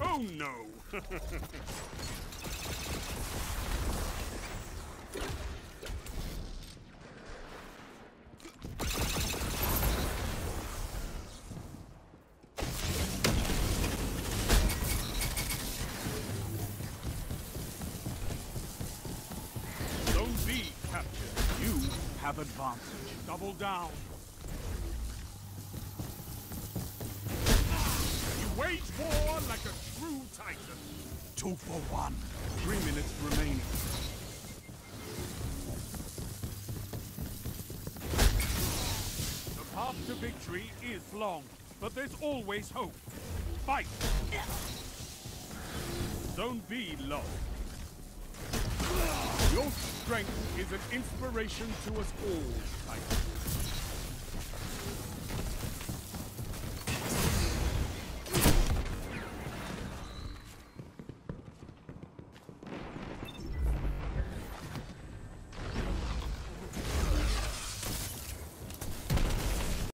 Oh no! Zone B captured. You have advantage. Double down. Two for one. Three minutes remaining. The path to victory is long, but there's always hope. Fight! Zone B lost. Your strength is an inspiration to us all, Titan.